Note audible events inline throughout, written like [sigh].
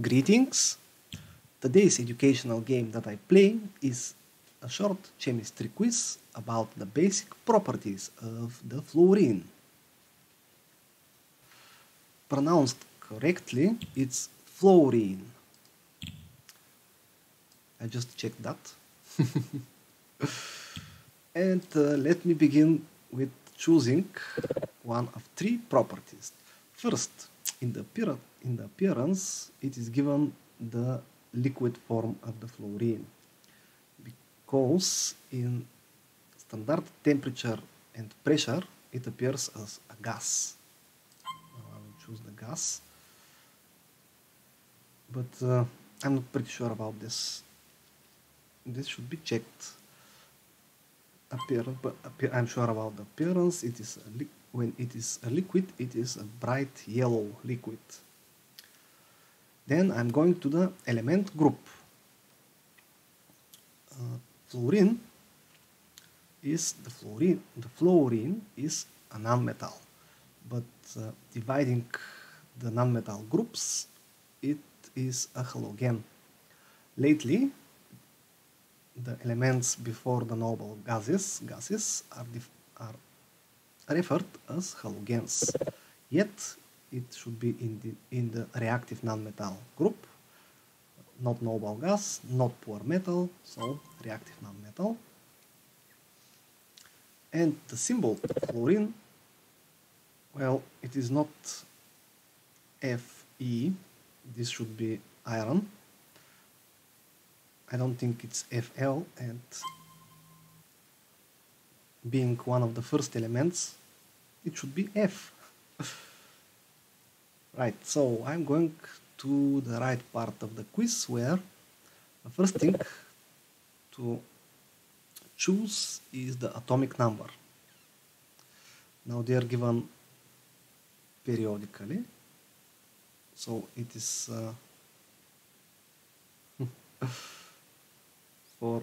Greetings! Today's educational game that I play is a short chemistry quiz about the basic properties of the fluorine. Pronounced correctly, it's fluorine. I just checked that. [laughs] and uh, let me begin with choosing one of three properties. First, in the, in the appearance, it is given the liquid form of the fluorine because in standard temperature and pressure it appears as a gas. Now I will choose the gas, but uh, I'm not pretty sure about this. This should be checked. Appear, but I'm sure about the appearance. It is when it is a liquid, it is a bright yellow liquid. Then I'm going to the element group. Uh, fluorine is the fluorine. The fluorine is a nonmetal, but uh, dividing the nonmetal groups, it is a halogen. Lately, the elements before the noble gases gases are, are referred as halogens. Yet it should be in the, in the reactive nonmetal group, not noble gas, not poor metal, so reactive nonmetal. And the symbol fluorine, well, it is not Fe, this should be iron. I don't think it's Fl and being one of the first elements, it should be F. right, so I'm going to the right part of the quiz where the first thing to choose is the atomic number. Now they are given periodically, so it is uh, [laughs] for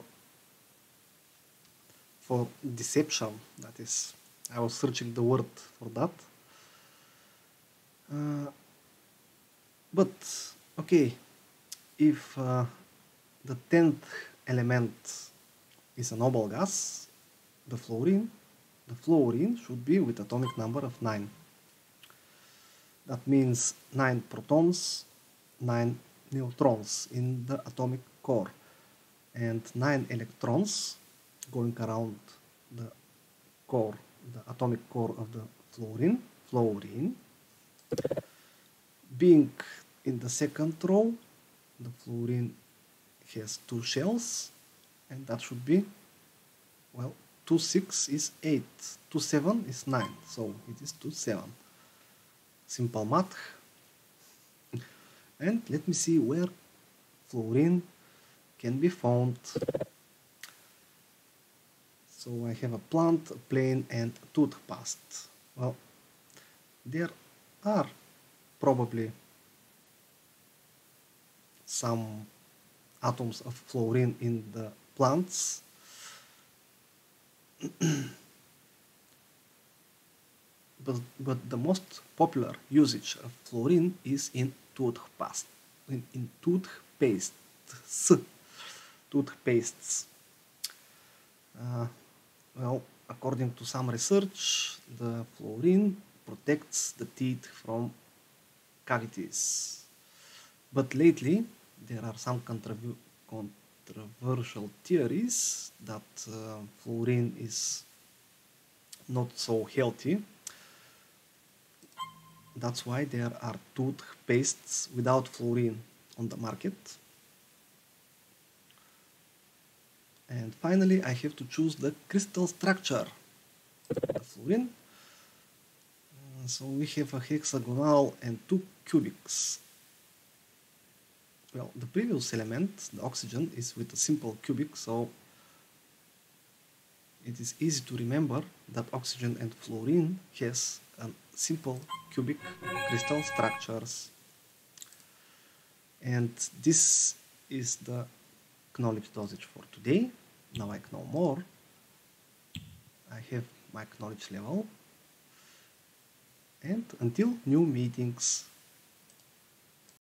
for deception that is I was searching the word for that. Uh, but okay if uh, the 10th element is a noble gas the fluorine the fluorine should be with atomic number of 9 that means 9 protons 9 neutrons in the atomic core and 9 electrons going around the core, the atomic core of the fluorine, fluorine. Being in the second row, the fluorine has two shells, and that should be, well, 2, 6 is 8, 2, 7 is 9, so it is 2, 7. Simple math. And let me see where fluorine can be found. So I have a plant, a plane and toothpaste. Well, there are probably some atoms of fluorine in the plants. [clears throat] but, but the most popular usage of fluorine is in toothpaste, in, in toothpaste [laughs] toothpastes. Uh, well, according to some research, the fluorine protects the teeth from cavities. But lately, there are some controversial theories that uh, fluorine is not so healthy. That's why there are toothpastes without fluorine on the market. And finally, I have to choose the crystal structure. Fluorine. Uh, so we have a hexagonal and two cubics. Well, the previous element, the oxygen, is with a simple cubic, so it is easy to remember that oxygen and fluorine has a simple cubic crystal structures. And this is the knowledge dosage for today. Now I know more. I have my knowledge level. And until new meetings.